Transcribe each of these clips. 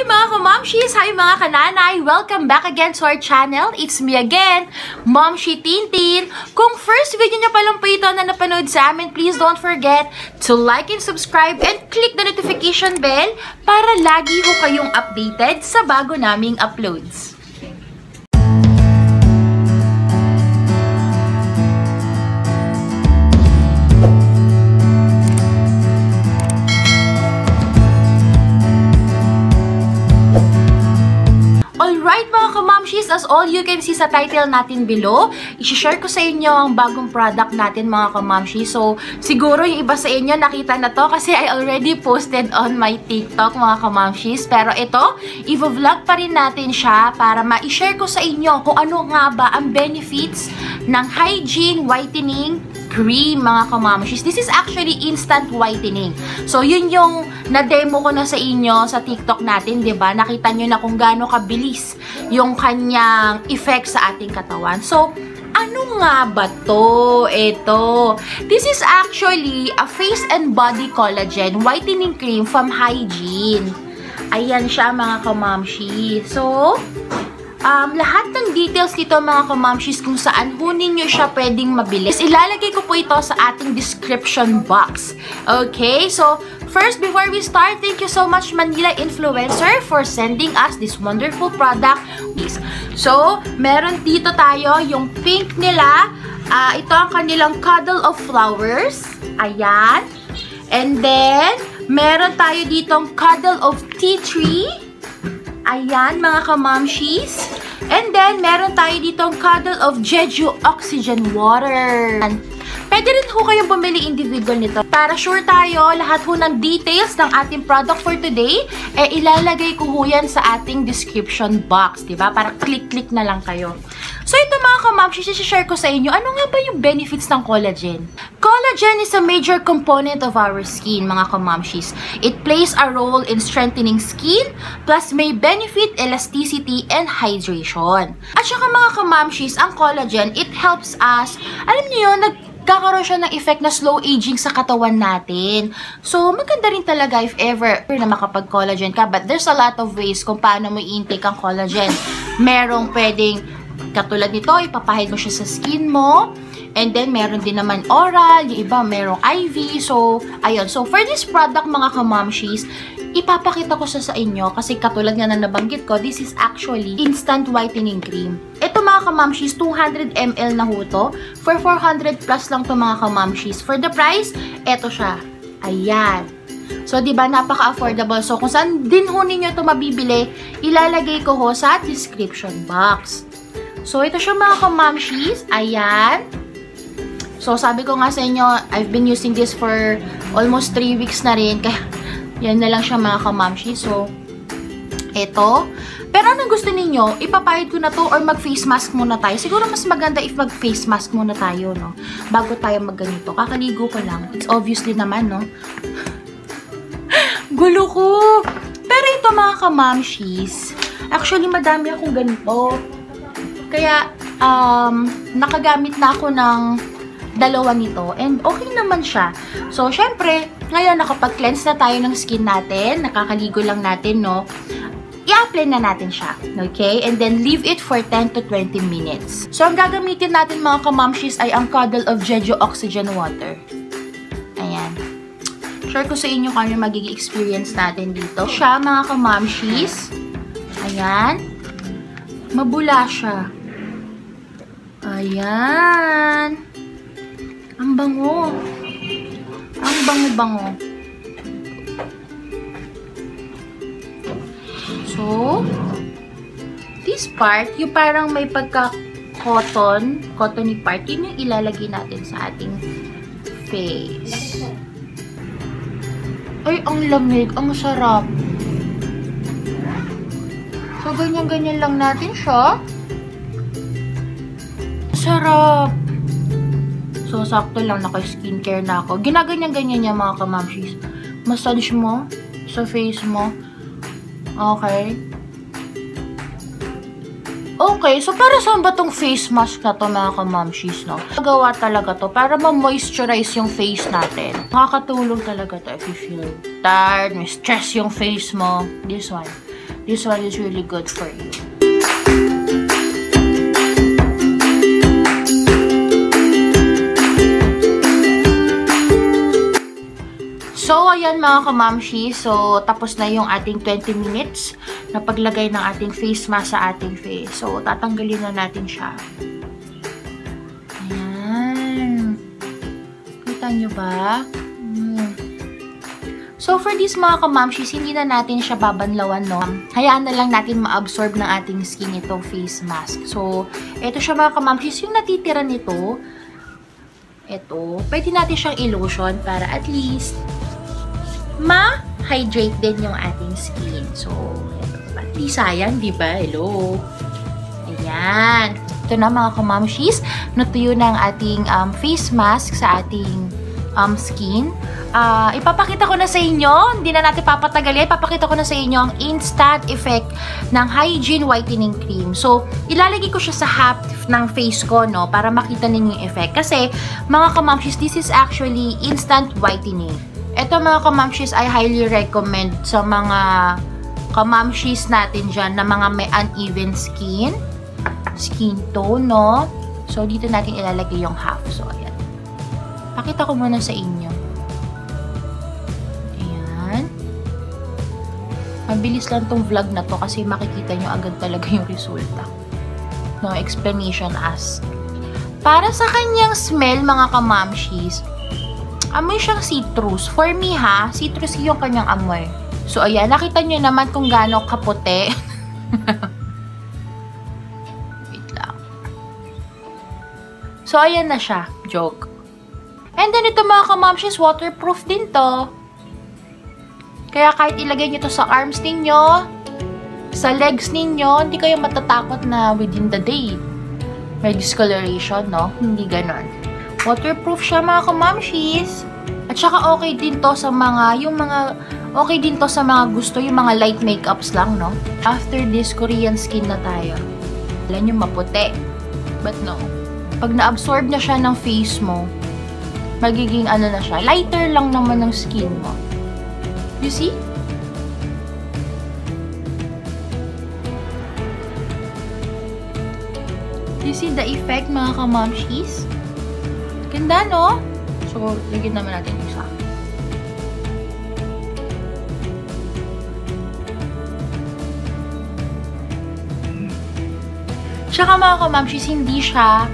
Hi mga kamamshis! Hi mga kananay! Welcome back again to our channel. It's me again, Momshi Tintin. Kung first video niya pa lang po ito na napanood sa amin, please don't forget to like and subscribe and click the notification bell para lagi ho kayong updated sa bago naming uploads. All you can see sa title natin below, isi-share ko sa inyo ang bagong product natin mga kamamshis. So, siguro yung iba sa inyo nakita na to kasi I already posted on my TikTok mga kamamshis. Pero ito, i-vlog pa rin natin siya para ma-share ko sa inyo kung ano nga ba ang benefits ng hygiene whitening cream, mga kamamshis. This is actually instant whitening. So, yun yung na-demo ko na sa inyo sa TikTok natin, ba? Nakita nyo na kung gaano kabilis yung kanyang effect sa ating katawan. So, ano nga ba to? Ito. This is actually a face and body collagen whitening cream from Hygiene. Ayan siya, mga kamamshi. So, Um, lahat ng details dito mga kamamshis kung saan hunin nyo siya pwedeng mabili. Ilalagay ko po ito sa ating description box. Okay? So, first, before we start, thank you so much Manila Influencer for sending us this wonderful product. So, meron dito tayo yung pink nila. Uh, ito ang kanilang Cuddle of Flowers. Ayan. And then, meron tayo ditong Cuddle of Tea Tree. Ayan, mga kamamshis. And then, meron tayo ditong Cuddle of Jeju Oxygen Water. Pwede rin ho kayong bumili individual nito. Para sure tayo, lahat ho ng details ng ating product for today, eh ilalagay ko ho yan sa ating description box, ba? Para click-click na lang kayo. So ito mga kamamshis, share ko sa inyo, ano nga ba yung benefits ng collagen? Collagen is a major component of our skin, mga kamamshis. It plays a role in strengthening skin, plus may benefit elasticity and hydration. At saka mga kamamshis, ang collagen, it helps us, alam niyo yun, nag kakaroon siya ng effect na slow aging sa katawan natin. So, maganda rin talaga if ever na makapag-collagen ka. But there's a lot of ways kung paano mo i-intake ang collagen. Merong pwedeng, katulad nito, ipapahid mo siya sa skin mo. And then, meron din naman oral, yung iba merong IV. So, ayun. So, for this product, mga kamamshis, ipapakita ko sa sa inyo kasi katulad nga na nabanggit ko, this is actually instant whitening cream. Ito mga kamamshis, 200 ml na ho to. For 400 plus lang to mga kamamshis. For the price, eto siya. Ayan. So, di ba napaka-affordable. So, kung saan din ho ninyo ito mabibili, ilalagay ko ho sa description box. So, ito siya mga kamamshis. Ayan. So, sabi ko nga sa inyo, I've been using this for almost 3 weeks na rin. Kaya, yan na lang siya mga kamamshi. So, ito. Pero anong gusto ninyo? Ipapahid ko na to or mag-face mask muna tayo? Siguro mas maganda if mag-face mask muna tayo, no? Bago tayo magganito. Kakaligo ko lang. It's obviously naman, no? Gulo ko! Pero ito mga kamamshis, actually madami akong ganito. Kaya, um, nakagamit na ako ng dalawa nito. And okay naman siya. So, syempre, ngayon nakapag-cleanse na tayo ng skin natin. Nakakaligo lang natin, no? i-apply na natin siya. Okay? And then, leave it for 10 to 20 minutes. So, ang gagamitin natin mga kamamshis ay ang Cuddle of Jeju Oxygen Water. Ayan. Share ko sa inyo kung ano magiging experience natin dito. Siya, mga kamamshis. Ayan. Mabula siya. Ayan. Ang bango. Ang bango-bango. So, this part, yung parang may pagka-cotton, cottony part, yun yung ilalagay natin sa ating face. Ay, ang lamig. Ang sarap. So, ganyan-ganyan lang natin siya. Sarap. So, sakto lang naka-skincare na ako. Ginaganyan-ganyan niya mga kamamshis. Massage mo sa face mo. Okay. Okay, so para saan ba tong face mask na to mga kamamshis, no? Gawa talaga to para ma-moisturize yung face natin. Nakakatulong talaga to if you feel tired, may stress yung face mo. This one. this one is really good for you. So, ayan mga kamamshi. So, tapos na yung ating 20 minutes na paglagay ng ating face mask sa ating face. So, tatanggalin na natin siya. Ayan. Kita nyo ba? Hmm. So, for this mga kamamshis, hindi na natin siya babanlawan, no? Hayaan na lang natin ma-absorb ng ating skin itong face mask. So, ito siya mga kamamshis. Yung natitira nito, ito, pwede natin siyang illusion para at least ma-hydrate din yung ating skin. So, least sayang, di ba? Hello. Ayan. Ito na mga kamamshis. Natuyo na ating um, face mask sa ating um, skin. Uh, ipapakita ko na sa inyo, hindi na natin papatagalin, ipapakita ko na sa inyo ang instant effect ng Hygiene Whitening Cream. So, ilalagay ko siya sa half ng face ko, no, para makita ninyo yung effect. Kasi, mga kamamshis, this is actually instant whitening. Ito mga kamamshis, I highly recommend sa mga kamamshis natin dyan na mga may uneven skin, skin tone, no? So, dito natin ilalagay yung half. So, ayan. Pakita ko muna sa inyo. Ayan. Mabilis lang tong vlog na to kasi makikita nyo agad talaga yung resulta. No explanation as. Para sa kanyang smell, mga kamamshis, amoy siyang citrus. For me ha, citrus yung kanyang amoy. So ayan, nakita nyo naman kung gaano kaputi. Wait lang. So ayan na siya. Joke. And then ito mga kamamshis, waterproof din to. Kaya kahit ilagay nyo to sa arms ninyo, sa legs ninyo, hindi kayo matatakot na within the day. May discoloration, no? Hindi ganon. Waterproof siya mga kamamshis. At saka okay din to sa mga, yung mga, okay din to sa mga gusto, yung mga light makeups lang, no? After this, Korean skin na tayo. Alam nyo, maputi. But no. Pag na-absorb na siya ng face mo, magiging ano na siya, lighter lang naman ng skin mo. You see? You see the effect, mga kamamshis? Ganda, no? So, lagyan naman natin isa. Tsaka mga kamamshis, hindi siya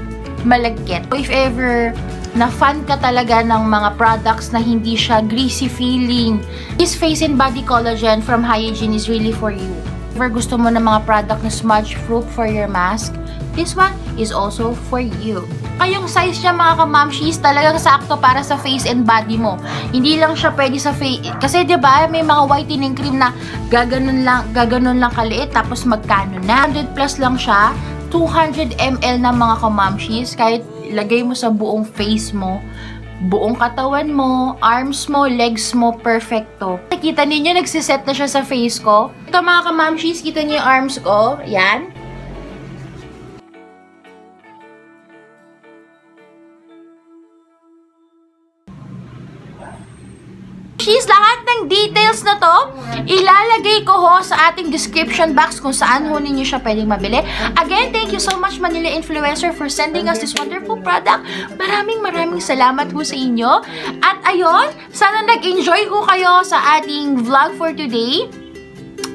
malagkit. If ever na fan ka talaga ng mga products na hindi siya greasy feeling, this face and body collagen from Hygiene is really for you. If gusto mo ng mga product na smudge proof for your mask, this one is also for you. Kayong size niya mga kamamshis, talagang sakto para sa face and body mo. Hindi lang siya pwede sa face. Kasi ba may mga whitening cream na gaganon lang, gaganon lang kaliit tapos magkano na. 100 plus lang siya. 200 ml na mga kamamshis. Kahit lagay mo sa buong face mo, buong katawan mo, arms mo, legs mo, perfecto. Nakita ninyo, nagsiset na siya sa face ko. Ito mga kamamshis, kita niyo yung arms ko. Yan. She's lahat ng details na to, ilalagay ko ho sa ating description box kung saan ho ninyo siya pwedeng mabili. Again, thank you so much Manila Influencer for sending us this wonderful product. Maraming maraming salamat ho sa inyo. At ayun, sana nag-enjoy ho kayo sa ating vlog for today.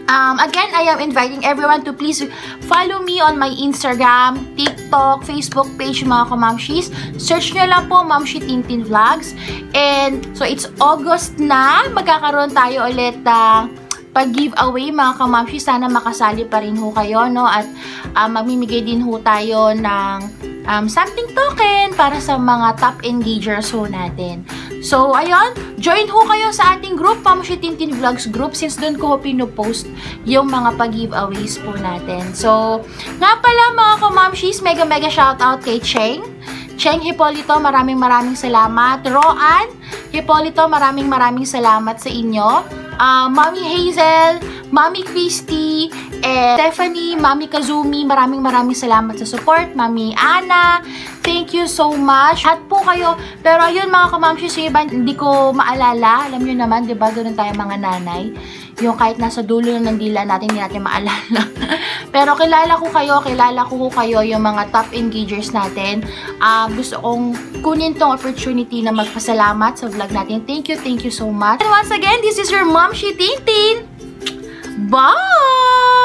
Um, again, I am inviting everyone to please follow me on my Instagram, TikTok, Facebook page, mga kamamshis. Search nyo lang po, Mamshi Tintin Vlogs. And, so it's August na. Magkakaroon tayo ulit ng pag-giveaway, mga kamamshi. Sana makasali pa rin ho kayo, no? At uh, mamimigay din ho tayo ng um, something token para sa mga top engagers ho natin. So, ayun, join ho kayo sa ating group, Pamushi Tintin Vlogs group, since doon ko ho pinupost yung mga pag-giveaways po natin. So, nga pala mga kamamshis, mega mega shoutout kay Cheng. Cheng Hipolito, maraming maraming salamat. Roan Hipolito, maraming maraming salamat sa inyo. Uh, Mami Hazel, Mami Christy, and Stephanie, Mami Kazumi, maraming maraming salamat sa support. Mami Ana, thank you so much. Hat po kayo. Pero ayun mga kamamshi, so iba, hindi ko maalala. Alam nyo naman, di ba, ganun tayo mga nanay. yung kahit nasa dulo ng dila natin, hindi natin maalala. Pero kilala ko kayo, kilala ko kayo yung mga top engagers natin. Uh, gusto kong kunin tong opportunity na magpasalamat sa vlog natin. Thank you, thank you so much. And once again, this is your mom, Shi Tintin. Bye!